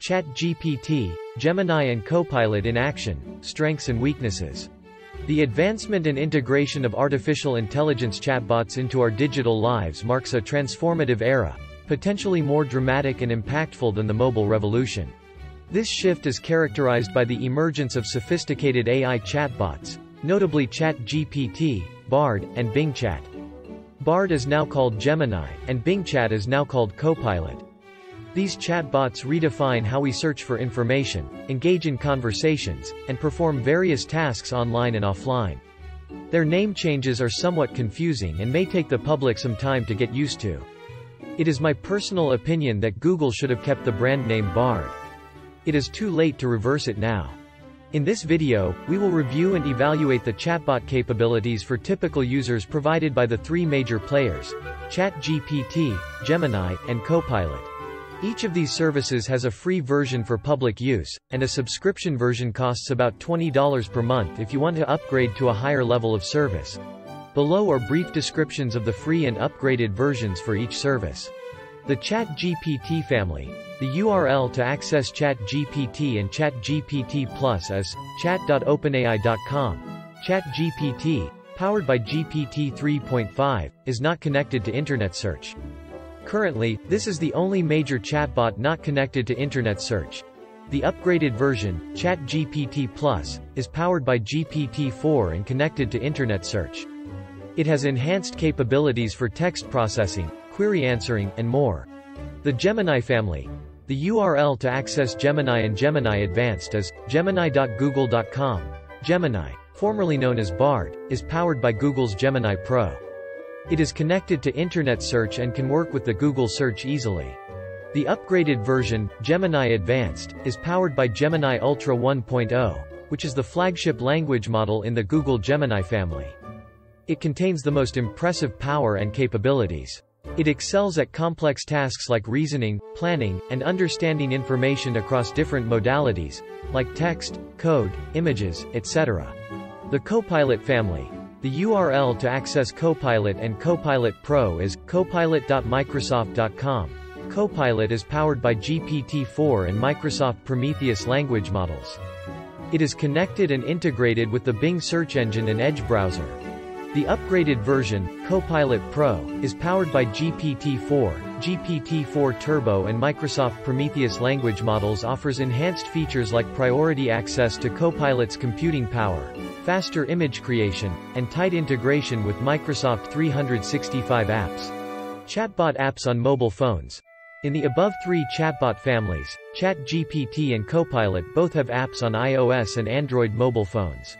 ChatGPT, Gemini and Copilot in action, strengths and weaknesses. The advancement and integration of artificial intelligence chatbots into our digital lives marks a transformative era, potentially more dramatic and impactful than the mobile revolution. This shift is characterized by the emergence of sophisticated AI chatbots, notably ChatGPT, Bard, and Bing Chat. Bard is now called Gemini, and Bing Chat is now called Copilot. These chatbots redefine how we search for information, engage in conversations, and perform various tasks online and offline. Their name changes are somewhat confusing and may take the public some time to get used to. It is my personal opinion that Google should have kept the brand name Bard. It is too late to reverse it now. In this video, we will review and evaluate the chatbot capabilities for typical users provided by the three major players, ChatGPT, Gemini, and Copilot. Each of these services has a free version for public use, and a subscription version costs about $20 per month if you want to upgrade to a higher level of service. Below are brief descriptions of the free and upgraded versions for each service. The ChatGPT family, the URL to access ChatGPT and ChatGPT Plus is chat.openai.com. ChatGPT, powered by GPT 3.5, is not connected to Internet search. Currently, this is the only major chatbot not connected to Internet search. The upgraded version, ChatGPT Plus, is powered by GPT-4 and connected to Internet search. It has enhanced capabilities for text processing, query answering, and more. The Gemini family, the URL to access Gemini and Gemini Advanced is gemini.google.com. Gemini, formerly known as Bard, is powered by Google's Gemini Pro. It is connected to internet search and can work with the Google search easily. The upgraded version, Gemini Advanced, is powered by Gemini Ultra 1.0, which is the flagship language model in the Google Gemini family. It contains the most impressive power and capabilities. It excels at complex tasks like reasoning, planning, and understanding information across different modalities, like text, code, images, etc. The Copilot family. The URL to access Copilot and Copilot Pro is copilot.microsoft.com. Copilot is powered by GPT-4 and Microsoft Prometheus language models. It is connected and integrated with the Bing search engine and Edge browser. The upgraded version, Copilot Pro, is powered by GPT-4, GPT-4 Turbo and Microsoft Prometheus language models offers enhanced features like priority access to Copilot's computing power, faster image creation, and tight integration with Microsoft 365 apps. Chatbot apps on mobile phones. In the above three chatbot families, ChatGPT and Copilot both have apps on iOS and Android mobile phones.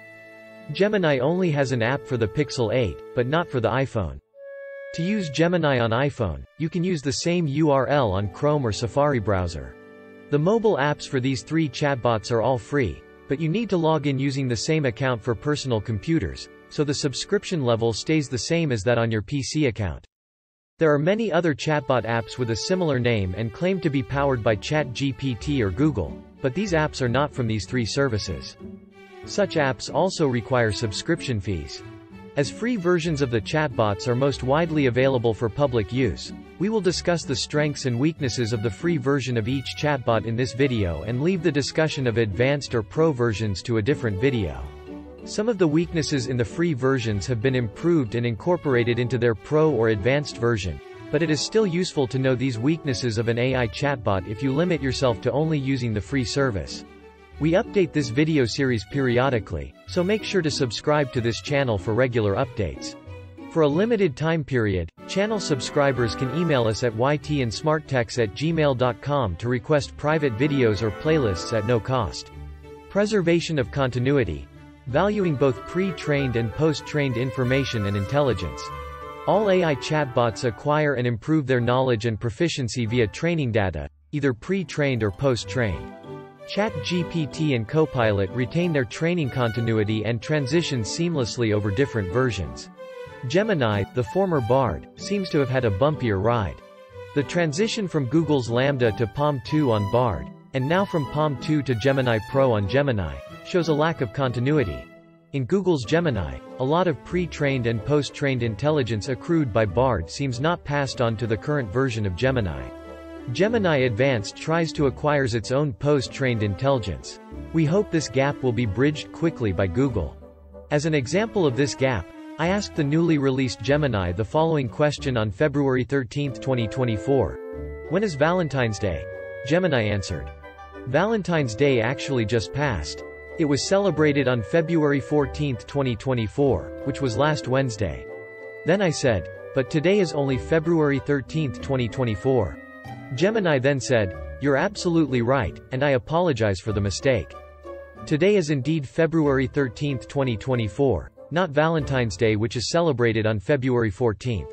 Gemini only has an app for the Pixel 8, but not for the iPhone. To use Gemini on iPhone, you can use the same URL on Chrome or Safari browser. The mobile apps for these three chatbots are all free, but you need to log in using the same account for personal computers, so the subscription level stays the same as that on your PC account. There are many other chatbot apps with a similar name and claim to be powered by ChatGPT or Google, but these apps are not from these three services. Such apps also require subscription fees. As free versions of the chatbots are most widely available for public use, we will discuss the strengths and weaknesses of the free version of each chatbot in this video and leave the discussion of advanced or pro versions to a different video. Some of the weaknesses in the free versions have been improved and incorporated into their pro or advanced version, but it is still useful to know these weaknesses of an AI chatbot if you limit yourself to only using the free service. We update this video series periodically, so make sure to subscribe to this channel for regular updates. For a limited time period, channel subscribers can email us at ytandsmarttechs at gmail.com to request private videos or playlists at no cost. Preservation of continuity. Valuing both pre-trained and post-trained information and intelligence. All AI chatbots acquire and improve their knowledge and proficiency via training data, either pre-trained or post-trained. ChatGPT and Copilot retain their training continuity and transition seamlessly over different versions. Gemini, the former Bard, seems to have had a bumpier ride. The transition from Google's LaMDA to PaLM 2 on Bard, and now from PaLM 2 to Gemini Pro on Gemini, shows a lack of continuity. In Google's Gemini, a lot of pre-trained and post-trained intelligence accrued by Bard seems not passed on to the current version of Gemini. Gemini Advanced tries to acquire its own post-trained intelligence. We hope this gap will be bridged quickly by Google. As an example of this gap, I asked the newly released Gemini the following question on February 13, 2024. When is Valentine's Day? Gemini answered. Valentine's Day actually just passed. It was celebrated on February 14, 2024, which was last Wednesday. Then I said, but today is only February 13, 2024. Gemini then said, You're absolutely right, and I apologize for the mistake. Today is indeed February 13, 2024, not Valentine's Day which is celebrated on February 14.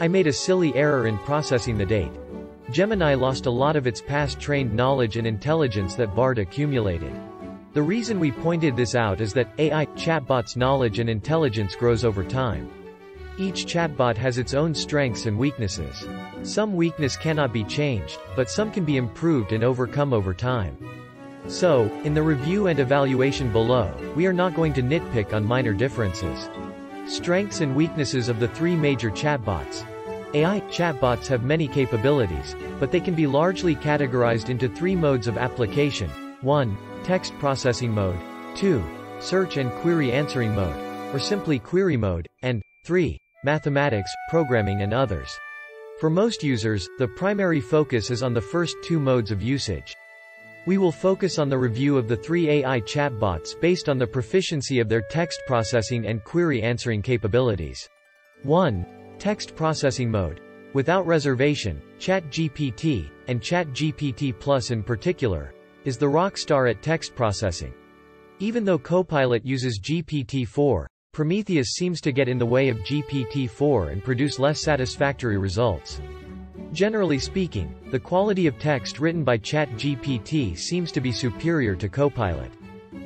I made a silly error in processing the date. Gemini lost a lot of its past trained knowledge and intelligence that Bard accumulated. The reason we pointed this out is that AI chatbot's knowledge and intelligence grows over time. Each chatbot has its own strengths and weaknesses. Some weakness cannot be changed, but some can be improved and overcome over time. So, in the review and evaluation below, we are not going to nitpick on minor differences. Strengths and weaknesses of the three major chatbots. AI chatbots have many capabilities, but they can be largely categorized into three modes of application. 1. Text processing mode. 2. Search and query answering mode, or simply query mode, and 3 mathematics, programming and others. For most users, the primary focus is on the first two modes of usage. We will focus on the review of the three AI chatbots based on the proficiency of their text processing and query answering capabilities. 1. Text processing mode. Without reservation, ChatGPT, and ChatGPT Plus in particular, is the rock star at text processing. Even though Copilot uses GPT-4, Prometheus seems to get in the way of GPT-4 and produce less satisfactory results. Generally speaking, the quality of text written by ChatGPT seems to be superior to Copilot.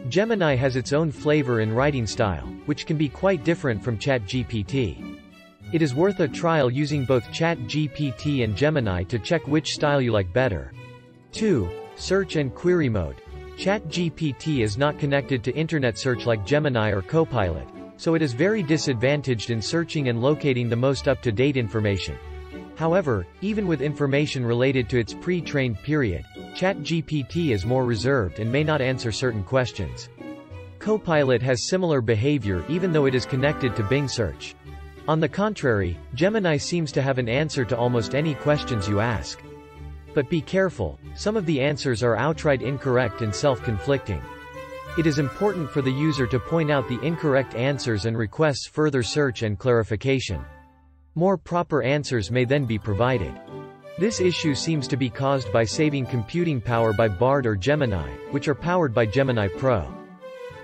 Gemini has its own flavor and writing style, which can be quite different from ChatGPT. It is worth a trial using both ChatGPT and Gemini to check which style you like better. 2. Search and query mode. ChatGPT is not connected to internet search like Gemini or Copilot, so it is very disadvantaged in searching and locating the most up-to-date information. However, even with information related to its pre-trained period, ChatGPT is more reserved and may not answer certain questions. Copilot has similar behavior even though it is connected to Bing search. On the contrary, Gemini seems to have an answer to almost any questions you ask. But be careful, some of the answers are outright incorrect and self-conflicting. It is important for the user to point out the incorrect answers and requests further search and clarification. More proper answers may then be provided. This issue seems to be caused by saving computing power by Bard or Gemini, which are powered by Gemini Pro.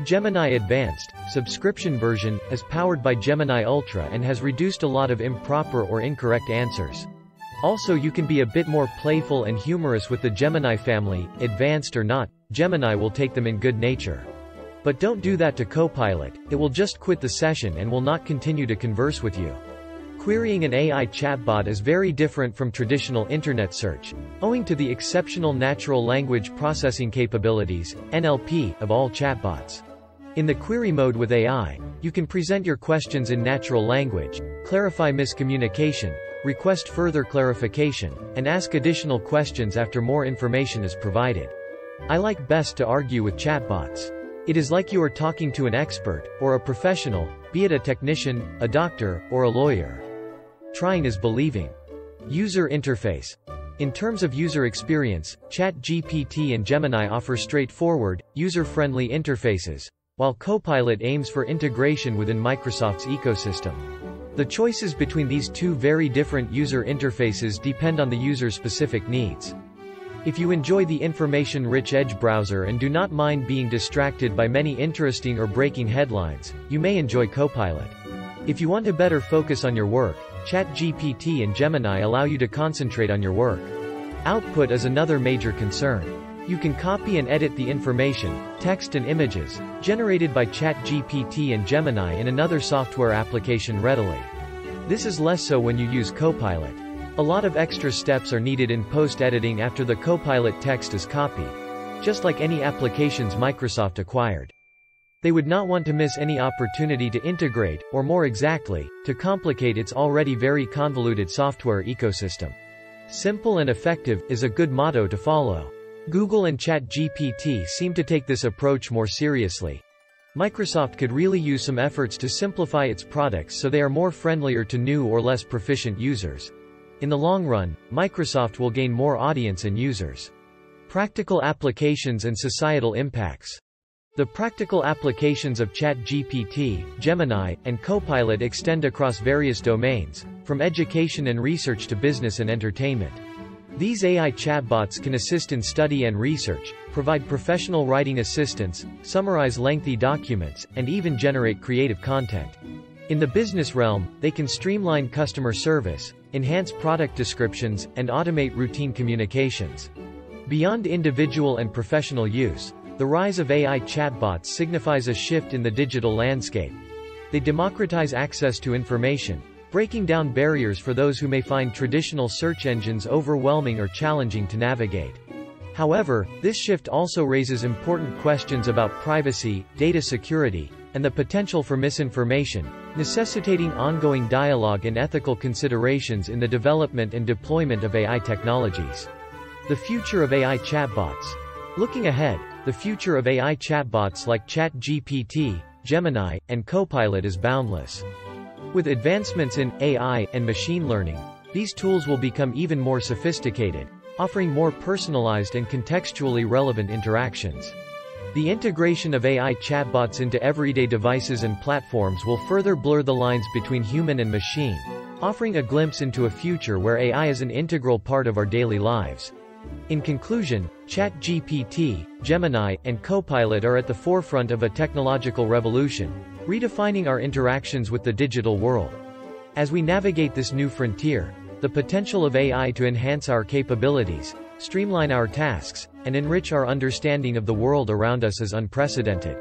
Gemini Advanced, subscription version, is powered by Gemini Ultra and has reduced a lot of improper or incorrect answers. Also you can be a bit more playful and humorous with the Gemini family, advanced or not, Gemini will take them in good nature. But don't do that to Copilot, it will just quit the session and will not continue to converse with you. Querying an AI chatbot is very different from traditional internet search, owing to the exceptional natural language processing capabilities, NLP, of all chatbots. In the query mode with AI, you can present your questions in natural language, clarify miscommunication, request further clarification, and ask additional questions after more information is provided. I like best to argue with chatbots. It is like you are talking to an expert, or a professional, be it a technician, a doctor, or a lawyer. Trying is believing. User interface. In terms of user experience, ChatGPT and Gemini offer straightforward, user-friendly interfaces, while Copilot aims for integration within Microsoft's ecosystem. The choices between these two very different user interfaces depend on the user's specific needs. If you enjoy the information-rich Edge browser and do not mind being distracted by many interesting or breaking headlines, you may enjoy Copilot. If you want to better focus on your work, ChatGPT and Gemini allow you to concentrate on your work. Output is another major concern. You can copy and edit the information, text and images, generated by ChatGPT and Gemini in another software application readily. This is less so when you use Copilot. A lot of extra steps are needed in post-editing after the Copilot text is copied. Just like any applications Microsoft acquired. They would not want to miss any opportunity to integrate, or more exactly, to complicate its already very convoluted software ecosystem. Simple and effective is a good motto to follow. Google and ChatGPT seem to take this approach more seriously. Microsoft could really use some efforts to simplify its products so they are more friendlier to new or less proficient users. In the long run, Microsoft will gain more audience and users. Practical applications and societal impacts. The practical applications of ChatGPT, Gemini, and Copilot extend across various domains, from education and research to business and entertainment. These AI chatbots can assist in study and research, provide professional writing assistance, summarize lengthy documents, and even generate creative content. In the business realm, they can streamline customer service, enhance product descriptions, and automate routine communications. Beyond individual and professional use, the rise of AI chatbots signifies a shift in the digital landscape. They democratize access to information, breaking down barriers for those who may find traditional search engines overwhelming or challenging to navigate. However, this shift also raises important questions about privacy, data security, and the potential for misinformation, necessitating ongoing dialogue and ethical considerations in the development and deployment of AI technologies. The future of AI chatbots. Looking ahead, the future of AI chatbots like ChatGPT, Gemini, and Copilot is boundless. With advancements in AI and machine learning, these tools will become even more sophisticated, offering more personalized and contextually relevant interactions. The integration of AI chatbots into everyday devices and platforms will further blur the lines between human and machine, offering a glimpse into a future where AI is an integral part of our daily lives. In conclusion, ChatGPT, Gemini, and Copilot are at the forefront of a technological revolution, redefining our interactions with the digital world. As we navigate this new frontier, the potential of AI to enhance our capabilities, streamline our tasks, and enrich our understanding of the world around us is unprecedented.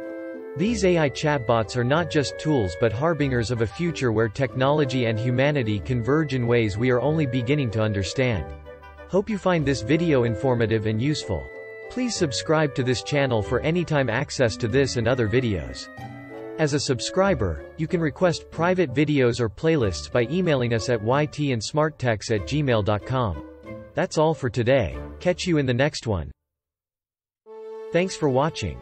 These AI chatbots are not just tools but harbingers of a future where technology and humanity converge in ways we are only beginning to understand. Hope you find this video informative and useful. Please subscribe to this channel for anytime access to this and other videos. As a subscriber, you can request private videos or playlists by emailing us at ytandsmarttechs at gmail.com. That's all for today. Catch you in the next one. Thanks for watching.